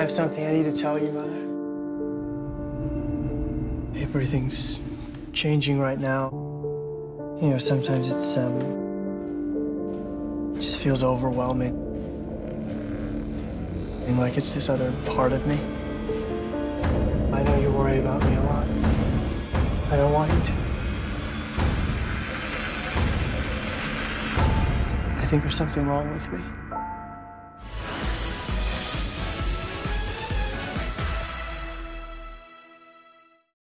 I have something I need to tell you, Mother. Everything's changing right now. You know, sometimes it's, um, just feels overwhelming. And like it's this other part of me. I know you worry about me a lot. I don't want you to. I think there's something wrong with me.